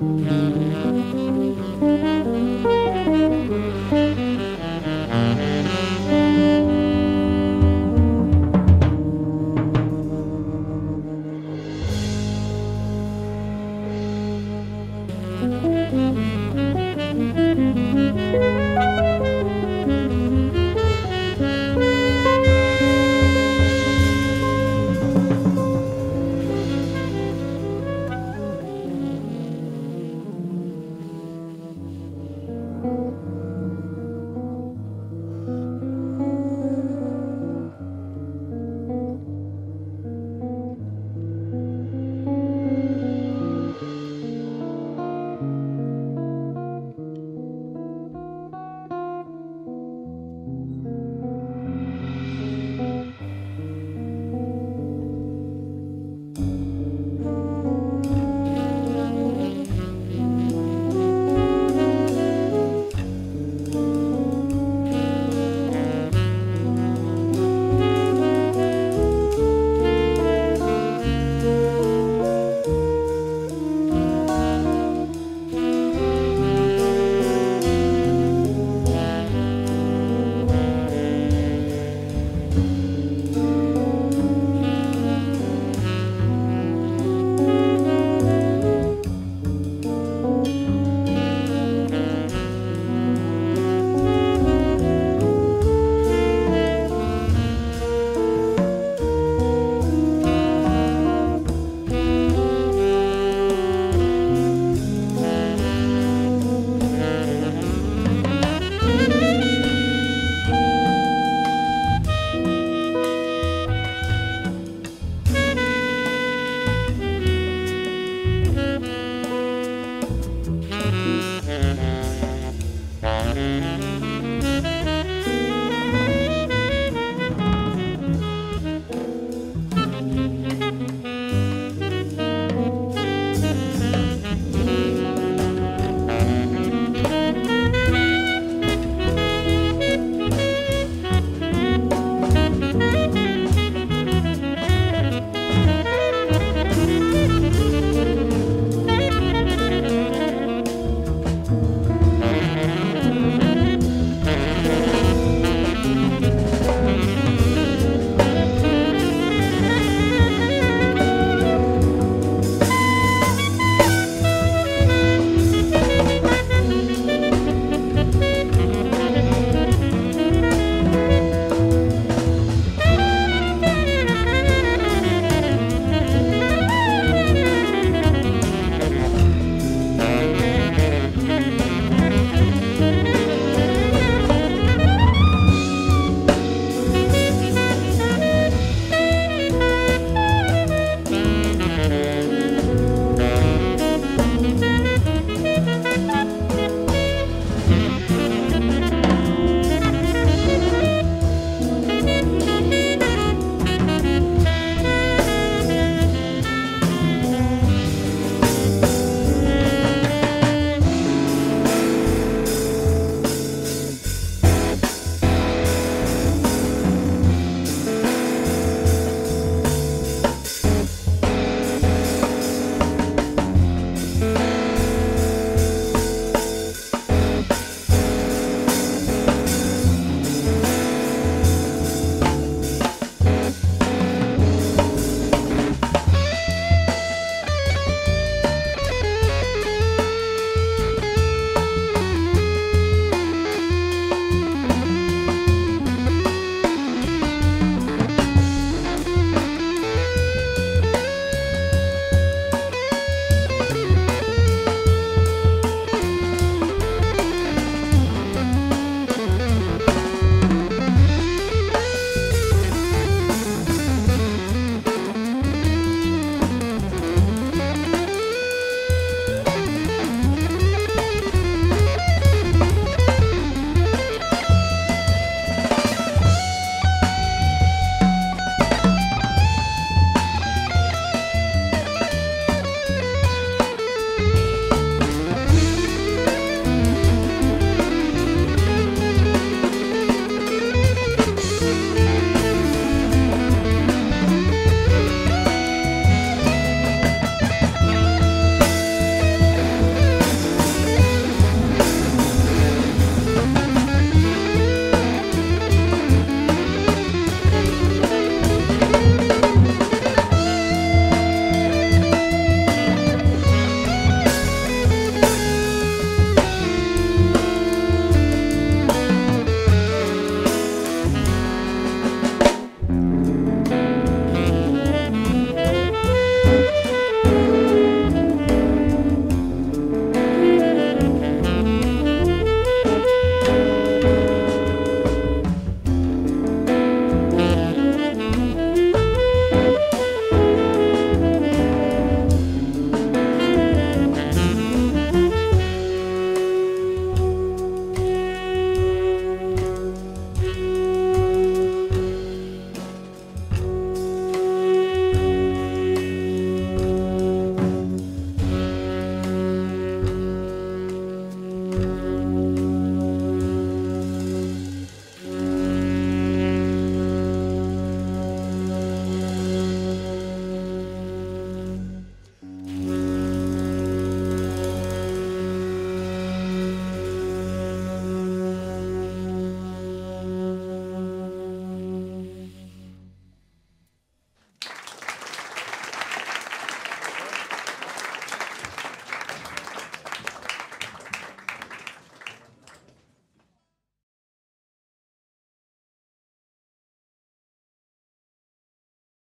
Mm-hmm.